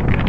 Okay.